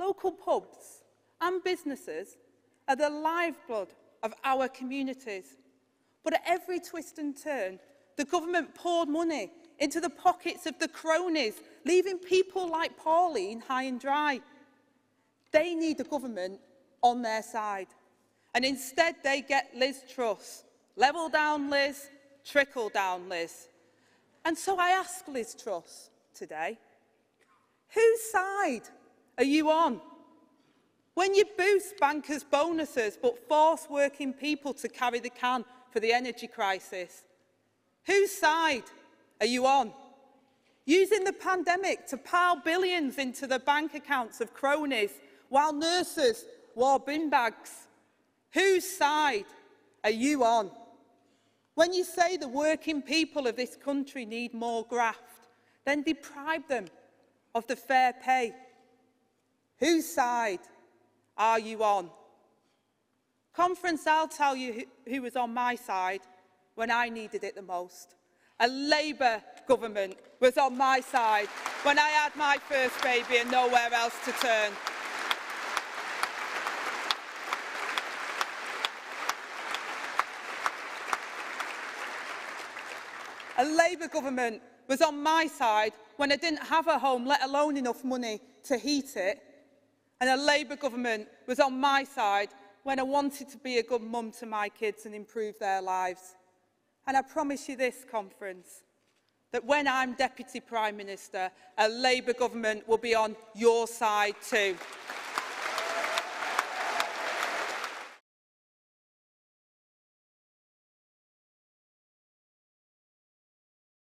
Local pubs and businesses are the lifeblood of our communities. But at every twist and turn, the government poured money into the pockets of the cronies, leaving people like Pauline high and dry. They need a government on their side. And instead, they get Liz Truss. Level down, Liz. Trickle down, Liz. And so I ask Liz Truss today, whose side are you on? When you boost bankers' bonuses but force working people to carry the can for the energy crisis, whose side are you on? Using the pandemic to pile billions into the bank accounts of cronies while nurses wore bin bags. Whose side are you on? When you say the working people of this country need more graft, then deprive them of the fair pay. Whose side are you on? Conference, I'll tell you who, was on my side when I needed it the most. A Labour government was on my side when I had my first baby and nowhere else to turn. A Labour government was on my side when I didn't have a home, let alone enough money to heat it. And a Labour government was on my side when I wanted to be a good mum to my kids and improve their lives. And I promise you this conference, that when I'm Deputy Prime Minister, a Labour government will be on your side too.